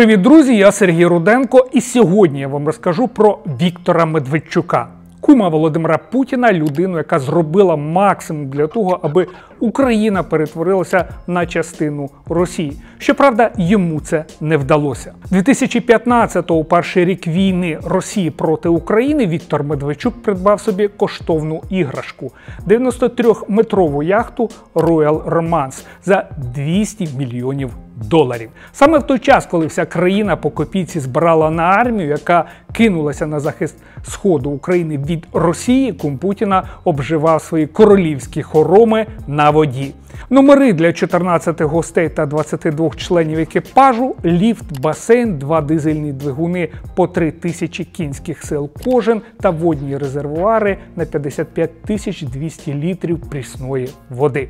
Привіт, друзі! Я Сергій Руденко, і сьогодні я вам розкажу про Віктора Медведчука, кума Володимира Путіна, людину, яка зробила максимум для того, аби Україна перетворилася на частину Росії. Щоправда, йому це не вдалося. 2015-го, перший рік війни Росії проти України, Віктор Медведчук придбав собі коштовну іграшку 93-метрову яхту Royal Romance за 200 мільйонів доларів. Саме в той час, коли вся країна по копійці збирала на армію, яка кинулася на захист сходу України від Росії, кум Путіна обживав свої королівські хороми на воді. Номери для 14 гостей та 22 членів екіпажу, ліфт, басейн, два дизельні двигуни по 3 тисячі кінських сил кожен та водні резервуари на 55 тисяч 200 літрів прісної води.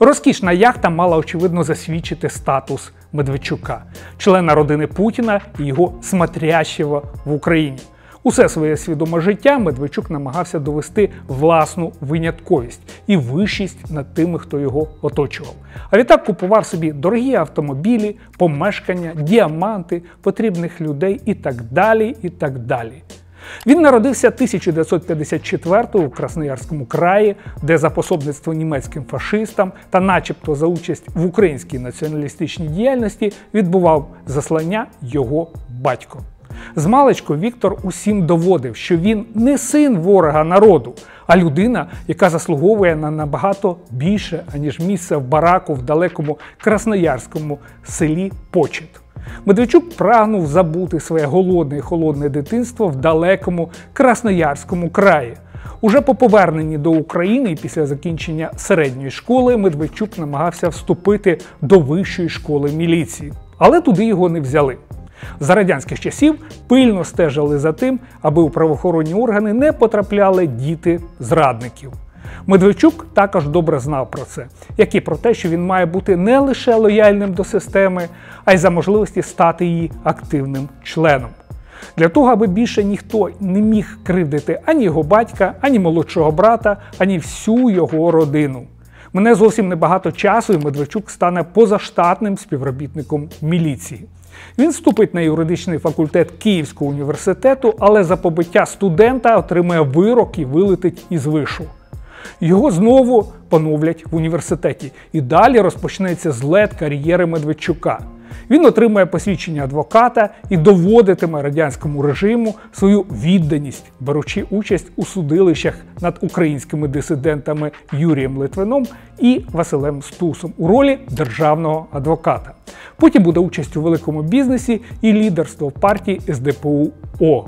Розкішна яхта мала очевидно засвідчити статус Медведчука, члена родини Путіна і його смотрящого в Україні. Усе своє свідоме життя Медведчук намагався довести власну винятковість і вищість над тими, хто його оточував. А відтак купував собі дорогі автомобілі, помешкання, діаманти, потрібних людей і так далі. і так далі. Він народився 1954-го у Красноярському краї, де за пособництво німецьким фашистам та, начебто, за участь в українській націоналістичній діяльності відбував заслання його батько. Змалечко Віктор усім доводив, що він не син ворога народу, а людина, яка заслуговує на набагато більше, аніж місце в бараку в далекому красноярському селі Почет. Медведчук прагнув забути своє голодне і холодне дитинство в далекому Красноярському краї. Уже по поверненні до України і після закінчення середньої школи Медведчук намагався вступити до вищої школи міліції, але туди його не взяли. За радянських часів пильно стежили за тим, аби у правоохоронні органи не потрапляли діти зрадників. Медведчук також добре знав про це, як і про те, що він має бути не лише лояльним до системи, а й за можливості стати її активним членом. Для того, аби більше ніхто не міг кривдити ані його батька, ані молодшого брата, ані всю його родину. Мене зовсім небагато часу, і Медведчук стане позаштатним співробітником міліції. Він вступить на юридичний факультет Київського університету, але за побиття студента отримає вирок і вилетить із вишу. Його знову поновлять в університеті, і далі розпочнеться злет кар'єри Медведчука. Він отримає посвідчення адвоката і доводитиме радянському режиму свою відданість, беручи участь у судилищах над українськими дисидентами Юрієм Литвином і Василем Стусом у ролі державного адвоката. Потім буде участь у великому бізнесі і лідерство партії СДПУ О.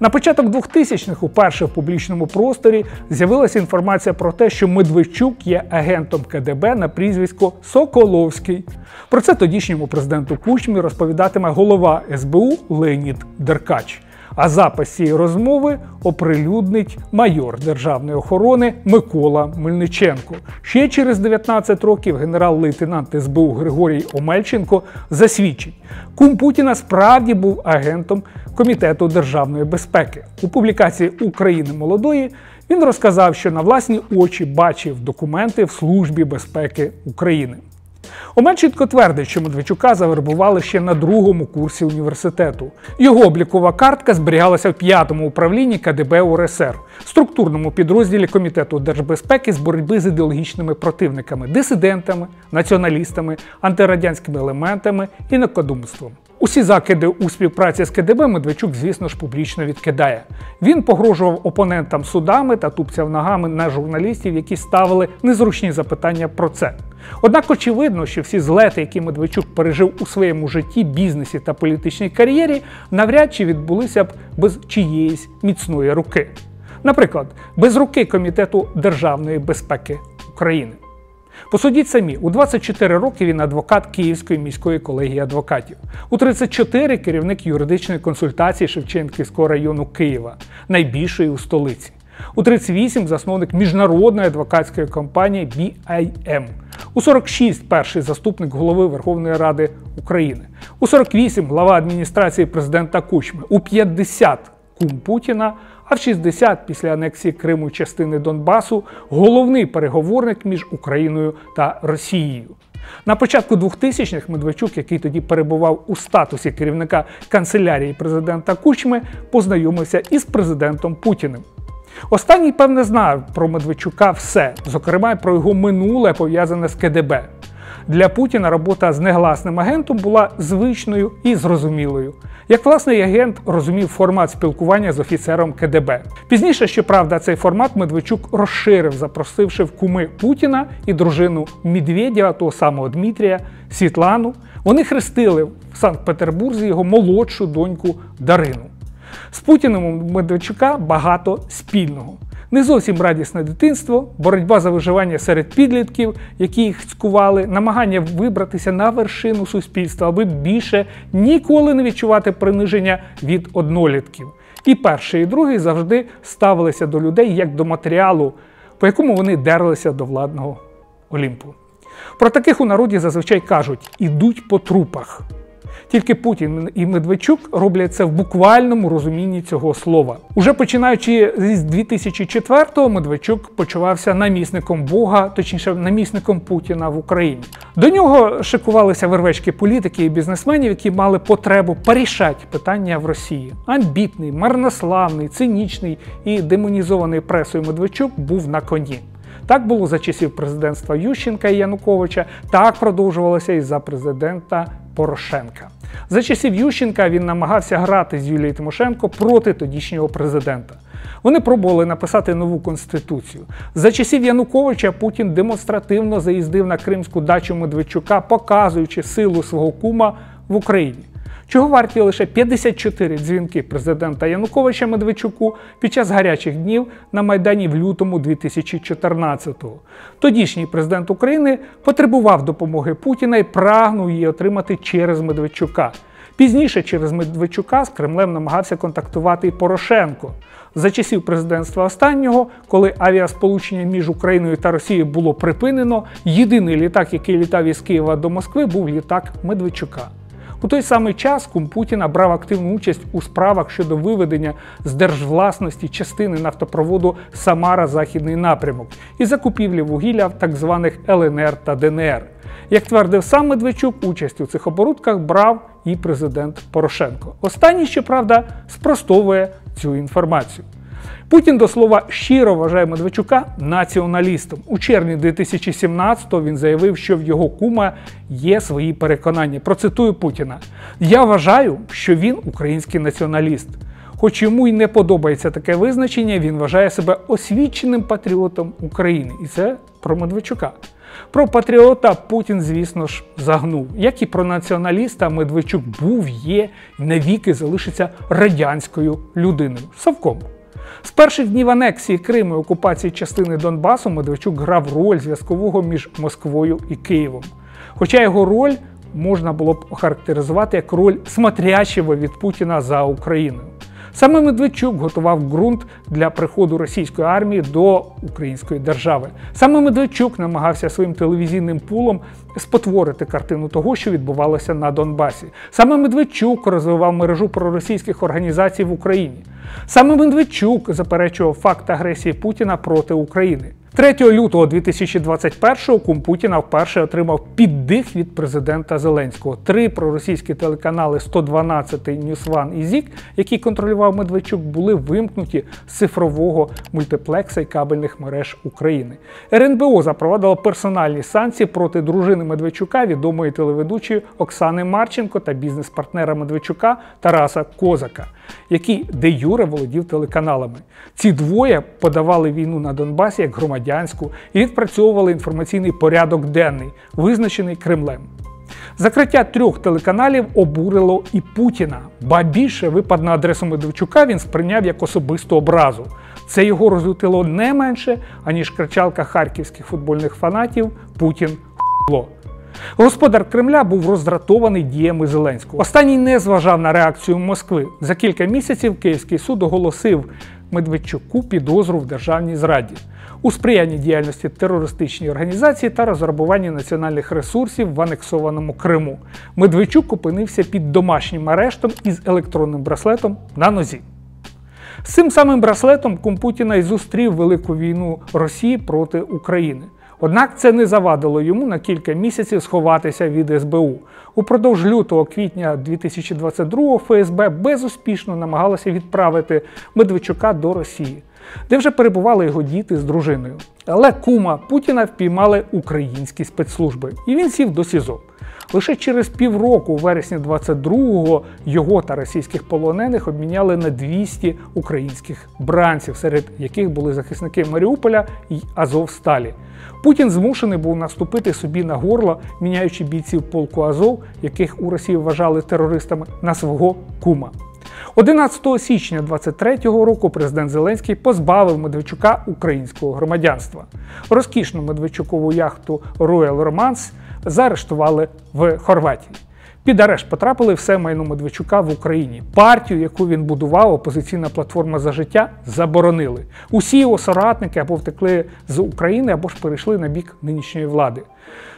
На початок 2000-х уперше в публічному просторі з'явилася інформація про те, що Медведчук є агентом КДБ на прізвисько Соколовський. Про це тодішньому президенту Кучмі розповідатиме голова СБУ Леонід Деркач. А запис цієї розмови оприлюднить майор державної охорони Микола Мельниченко. Ще через 19 років генерал-лейтенант СБУ Григорій Омельченко засвідчить, кум Путіна справді був агентом Комітету державної безпеки. У публікації України молодої він розказав, що на власні очі бачив документи в Службі безпеки України. Омель чітко твердить, що Медведчука завербували ще на другому курсі університету. Його облікова картка зберігалася в п'ятому управлінні КДБ УРСР, структурному підрозділі Комітету держбезпеки з боротьби з ідеологічними противниками, дисидентами, націоналістами, антирадянськими елементами і накодумством. Усі закиди у співпраці з КДБ Медведчук, звісно ж, публічно відкидає. Він погрожував опонентам судами та тупцяв ногами на журналістів, які ставили незручні запитання про це. Однак очевидно, що всі злети, які Медведчук пережив у своєму житті, бізнесі та політичній кар'єрі, навряд чи відбулися б без чиєїсь міцної руки. Наприклад, без руки Комітету державної безпеки України. Посудіть самі, у 24 роки він адвокат Київської міської колегії адвокатів, у 34 керівник юридичної консультації Шевченківського району Києва, найбільшої у столиці. У 38 засновник міжнародної адвокатської компанії BIM. У 46 перший заступник голови Верховної Ради України. У 48 глава адміністрації президента Кучми. У 50 кум Путіна. А в 60 після анексії Криму частини Донбасу головний переговорник між Україною та Росією. На початку 2000-х Медведчук, який тоді перебував у статусі керівника канцелярії президента Кучми, познайомився із президентом Путіним. Останній, певне, знав про Медведчука все, зокрема про його минуле пов'язане з КДБ. Для Путіна робота з негласним агентом була звичною і зрозумілою. Як власний агент розумів формат спілкування з офіцером КДБ. Пізніше, щоправда, цей формат Медведчук розширив, запросивши в куми Путіна і дружину Медведєва, того самого Дмитрія, Світлану. Вони хрестили в Санкт-Петербурзі його молодшу доньку Дарину. З Путіним у Медведчука багато спільного. Не зовсім радісне дитинство, боротьба за виживання серед підлітків, які їх цькували, намагання вибратися на вершину суспільства, аби більше ніколи не відчувати приниження від однолітків. І перший, і другий завжди ставилися до людей як до матеріалу, по якому вони дерлися до владного Олімпу. Про таких у народі зазвичай кажуть ідуть по трупах. Тільки Путін і Медведчук роблять це в буквальному розумінні цього слова. Уже починаючи з 2004-го, Медведчук почувався намісником Бога, точніше, намісником Путіна в Україні. До нього шикувалися вервечки політики і бізнесменів, які мали потребу порішати питання в Росії. Амбітний, марнославний, цинічний і демонізований пресою Медведчук був на коні. Так було за часів президентства Ющенка і Януковича, так продовжувалося і за президента Порошенка. За часів Ющенка він намагався грати з Юлією Тимошенко проти тодішнього президента. Вони пробували написати нову конституцію. За часів Януковича Путін демонстративно заїздив на кримську дачу Медведчука, показуючи силу свого кума в Україні. Чого варті лише 54 дзвінки президента Януковича Медведчуку під час гарячих днів на Майдані в лютому 2014-го. Тодішній президент України потребував допомоги Путіна і прагнув її отримати через Медведчука. Пізніше через Медведчука з Кремлем намагався контактувати і Порошенко. За часів президентства останнього, коли авіасполучення між Україною та Росією було припинено, єдиний літак, який літав із Києва до Москви, був літак Медведчука. У той самий час кум Путіна брав активну участь у справах щодо виведення з держвласності частини нафтопроводу Самара Західний напрямок і закупівлі вугілля в так званих ЛНР та ДНР. Як твердив сам Медведчук, участь у цих оборудках брав і президент Порошенко. Останній, щоправда, спростовує цю інформацію. Путін до слова щиро вважає Медведчука націоналістом. У червні 2017-го він заявив, що в його кума є свої переконання. Процитую Путіна: Я вважаю, що він український націоналіст. Хоч йому й не подобається таке визначення, він вважає себе освіченим патріотом України. І це про Медведчука. Про патріота Путін, звісно ж, загнув. Як і про націоналіста, Медведчук був, є і навіки залишиться радянською людиною. Совком. З перших днів анексії Криму і окупації частини Донбасу Медведчук грав роль зв'язкового між Москвою і Києвом. Хоча його роль можна було б охарактеризувати як роль смотрящого від Путіна за Україною. Саме Медведчук готував ґрунт для приходу російської армії до української держави. Саме Медведчук намагався своїм телевізійним пулом спотворити картину того, що відбувалося на Донбасі. Саме Медведчук розвивав мережу проросійських організацій в Україні. Саме Медведчук заперечував факт агресії Путіна проти України. 3 лютого 2021-го кум Путіна вперше отримав піддих від президента Зеленського. Три проросійські телеканали 112 News One і ЗІК, які контролював Медведчук, були вимкнуті з цифрового мультиплекса і кабельних мереж України. РНБО запровадило персональні санкції проти дружини Медведчука, відомої телеведучої Оксани Марченко та бізнес-партнера Медведчука Тараса Козака, який де Юре володів телеканалами. Ці двоє подавали війну на Донбасі як громадянську і відпрацьовували інформаційний порядок денний, визначений Кремлем. Закриття трьох телеканалів обурило і Путіна, ба більше випад на адресу Медведчука він сприйняв як особисту образу. Це його розлютило не менше, аніж кричалка харківських футбольних фанатів Путін хуйло. Господар Кремля був роздратований діями Зеленського. Останній не зважав на реакцію Москви. За кілька місяців Київський суд оголосив Медведчуку підозру в державній зраді у сприянні діяльності терористичній організації та розграбуванні національних ресурсів в анексованому Криму. Медведчук опинився під домашнім арештом із електронним браслетом на нозі. З цим самим браслетом кум Путіна й зустрів велику війну Росії проти України. Однак це не завадило йому на кілька місяців сховатися від СБУ. Упродовж лютого квітня 2022 ФСБ безуспішно намагалося відправити Медведчука до Росії, де вже перебували його діти з дружиною. Але кума Путіна впіймали українські спецслужби, і він сів до СІЗО. Лише через півроку, у вересні 22-го, його та російських полонених обміняли на 200 українських бранців, серед яких були захисники Маріуполя і Азовсталі. Путін змушений був наступити собі на горло, міняючи бійців полку Азов, яких у Росії вважали терористами, на свого кума. 11 січня 23-го року президент Зеленський позбавив Медведчука українського громадянства. Розкішну Медведчукову яхту Royal Romance заарештували в Хорватії. Під арешт потрапили все майно Медведчука в Україні. Партію, яку він будував, опозиційна платформа за життя, заборонили. Усі його соратники або втекли з України, або ж перейшли на бік нинішньої влади.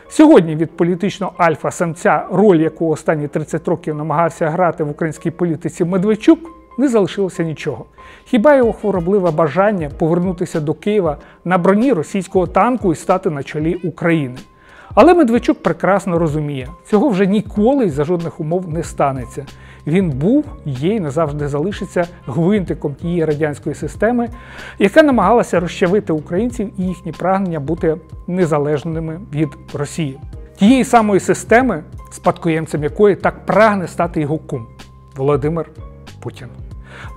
Сьогодні від політичного альфа-самця, роль якого останні 30 років намагався грати в українській політиці Медведчук, не залишилося нічого. Хіба його хворобливе бажання повернутися до Києва на броні російського танку і стати на чолі України? Але Медведчук прекрасно розуміє, цього вже ніколи за жодних умов не станеться. Він був, є і назавжди залишиться гвинтиком тієї радянської системи, яка намагалася розчавити українців і їхні прагнення бути незалежними від Росії. Тієї самої системи, спадкоємцем якої так прагне стати його кум Володимир Путін.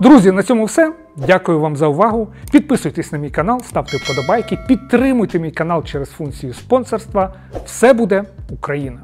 Друзі, на цьому все. Дякую вам за увагу. Підписуйтесь на мій канал, ставте вподобайки, підтримуйте мій канал через функцію спонсорства. Все буде Україна!